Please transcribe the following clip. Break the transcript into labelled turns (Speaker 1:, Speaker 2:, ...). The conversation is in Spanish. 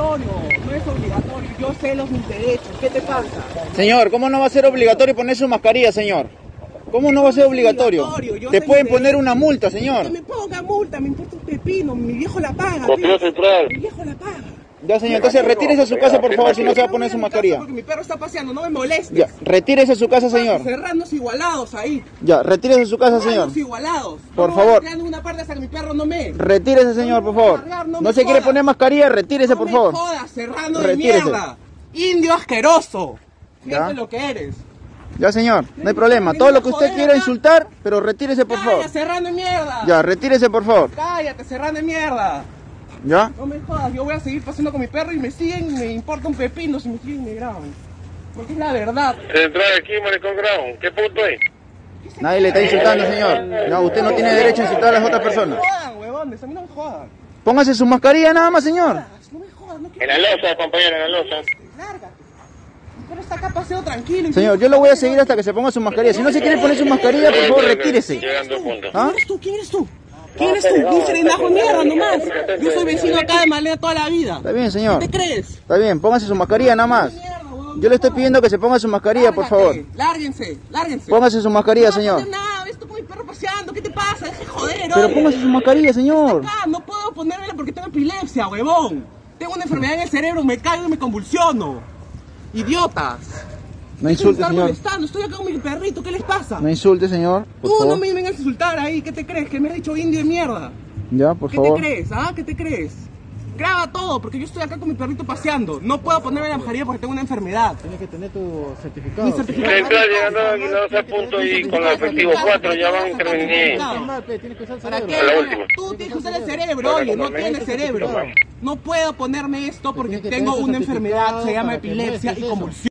Speaker 1: obligatorio, no es obligatorio. Yo sé los mis derechos. ¿Qué te pasa?
Speaker 2: Señor, ¿cómo no va a ser obligatorio poner su mascarilla, señor? ¿Cómo no va a ser obligatorio? Te pueden poner una multa,
Speaker 1: Que
Speaker 2: señor.
Speaker 1: me ponga multa, me importa un pepino, mi viejo la paga. Tío.
Speaker 3: central.
Speaker 1: Mi viejo la paga.
Speaker 2: Ya, señor, entonces retírese a su casa, por favor, si no se va a poner su mascarilla.
Speaker 1: Porque mi perro está paseando, no me molestes.
Speaker 2: Ya, retírese a su casa, señor.
Speaker 1: Cerranos igualados ahí.
Speaker 2: Ya, retírese a su casa, señor.
Speaker 1: Igualados.
Speaker 2: Por favor.
Speaker 1: una parte hasta que mi perro no me.
Speaker 2: Retírese, señor, por favor.
Speaker 1: No
Speaker 2: se quiere poner mascarilla, retírese, por favor.
Speaker 1: jodas, serrano de mierda. Indio asqueroso.
Speaker 2: Ya.
Speaker 1: Fíjate lo que eres.
Speaker 2: Ya, señor, no hay problema. Todo lo que usted quiera insultar, pero retírese, por
Speaker 1: Cállate,
Speaker 2: favor.
Speaker 1: serrano de mierda.
Speaker 2: Ya, retírese, por favor.
Speaker 1: Cállate, serrano de mierda.
Speaker 2: ¿Ya?
Speaker 1: No me jodas, yo voy a seguir pasando con mi perro y me siguen, me importa un pepino si me siguen y me graban. Porque es la verdad.
Speaker 3: Central aquí, Maricón Ground. ¿Qué punto es?
Speaker 2: Nadie le está insultando, señor. No, usted no tiene derecho a insultar a las otras personas.
Speaker 1: No me jodan, huevones, a mí no me jodan.
Speaker 2: Póngase su mascarilla nada más, señor.
Speaker 1: No me jodas, no
Speaker 3: En la losa, compañero, en la losa.
Speaker 1: Lárgate. Mi perro está acá paseo tranquilo. y-
Speaker 2: Señor, yo lo voy a seguir hasta que se ponga su mascarilla. Si no se quiere poner su mascarilla, por favor, retírese.
Speaker 3: Llegando al punto.
Speaker 2: ¿Ah?
Speaker 1: ¿Quién eres tú? ¿Quién eres tú? ¿Quién eres tú? Un serenajo de mierda nomás. Yo soy vecino acá de Malea toda la vida.
Speaker 2: Está bien, señor.
Speaker 1: ¿Qué te crees?
Speaker 2: Está bien, póngase su mascarilla nada más. Yo le estoy
Speaker 1: no.
Speaker 2: pidiendo que se ponga su mascarilla, por favor.
Speaker 1: Lárguense, lárguense.
Speaker 2: Póngase su mascarilla,
Speaker 1: No
Speaker 2: señor.
Speaker 1: ves tú con mi perro paseando, ¿qué te pasa? Deje de joder,
Speaker 2: Pero
Speaker 1: oye.
Speaker 2: póngase su mascarilla, señor.
Speaker 1: Acá, no puedo ponérmela porque tengo epilepsia, huevón. Tengo una enfermedad en el cerebro, me caigo y me convulsiono. Idiotas.
Speaker 2: No insulte, señor.
Speaker 1: molestando, estoy acá con mi perrito, ¿qué les pasa?
Speaker 2: No insulte, señor. Por
Speaker 1: Tú no
Speaker 2: favor.
Speaker 1: me vengas a insultar ahí, ¿qué te crees? Que me has dicho indio de mierda.
Speaker 2: Ya, por
Speaker 1: ¿Qué
Speaker 2: favor.
Speaker 1: te crees? ¿Ah? ¿Qué te crees? Graba todo, porque yo estoy acá con mi perrito paseando. No puedo ponerme la mascarilla porque tengo una enfermedad.
Speaker 4: Tienes que tener tu certificado.
Speaker 1: Mi certificado.
Speaker 3: Central llegando a Aguilados a punto y con la efectivo 4 ya van a intervenir.
Speaker 4: Mal, pe, Tienes que usar el
Speaker 1: ¿Para qué? Tú tienes que usar el cerebro, oye, no tienes cerebro. No puedo ponerme esto porque
Speaker 4: Tienes que
Speaker 1: tengo una enfermedad, se llama epilepsia y convulsión.